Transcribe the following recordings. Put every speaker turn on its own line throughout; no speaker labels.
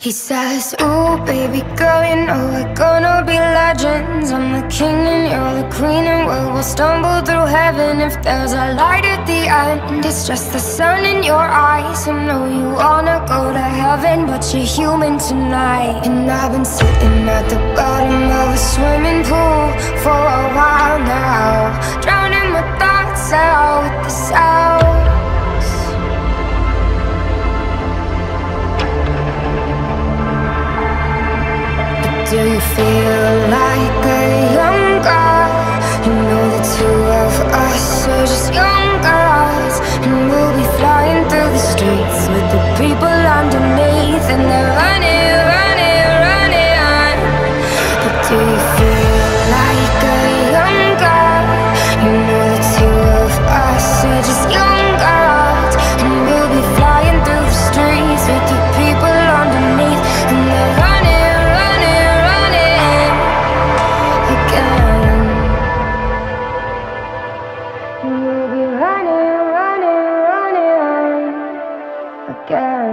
He says, ooh, baby girl, you know we're gonna be legends. I'm the king and you're the queen and we will stumble through heaven. If there's a light at the end, it's just the sun in your eyes. I know you wanna go to heaven, but you're human tonight. And I've been sitting at the bottom of a swimming pool feel like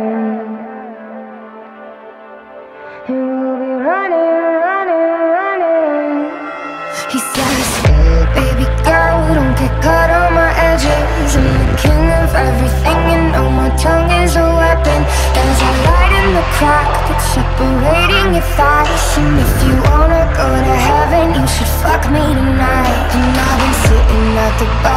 And we'll be running, running, running. Baby girl, don't get caught on my edges. I'm the king of everything, you know my tongue is a weapon. There's a light in the crack that's separating your thighs. And if you wanna go to heaven, you should fuck me tonight. And I've been sitting at the bottom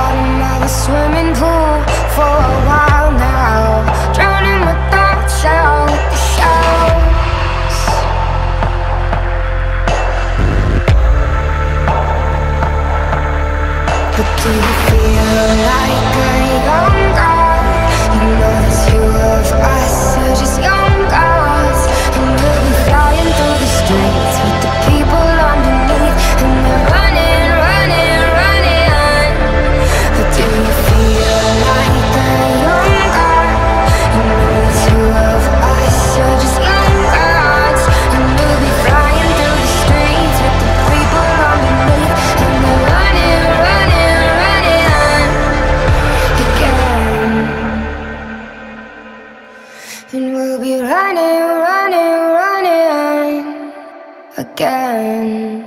But And we'll be running, running, running Again